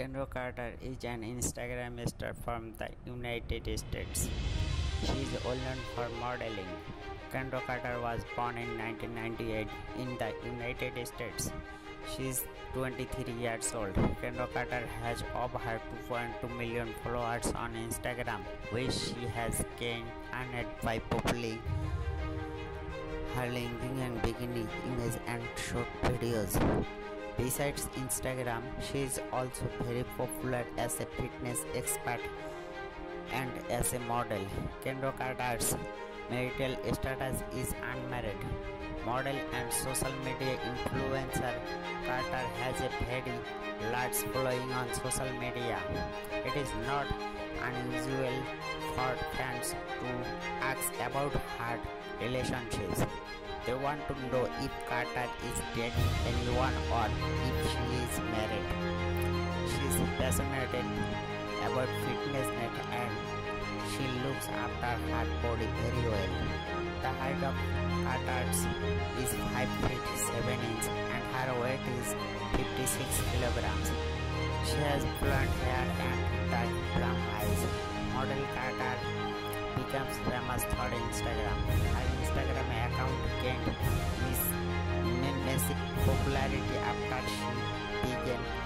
Kendra Karter is an Instagram star from the United States. She is well known for modeling. Kendra Karter was born in 1998 in the United States. She is 23 years old. Kendra Karter has over 2.2 million followers on Instagram, which she has gained earned by publishing her LinkedIn and bikini images and short videos. Besides Instagram, she is also very popular as a fitness expert and as a model. Kendra Karter's marital status is unmarried. Model and social media influencer Karter has a very large following on social media. It is not unusual for fans to ask about her relationships. They want to know if Karter is dating anyone or if she is married. She is passionate about fitness and she looks after her body very well. The height of Karter is 5 feet 7 inches and her weight is 56 kilograms. She has blonde hair and dark brown eyes. Model Karter becomes famous for Instagram. popularity after she began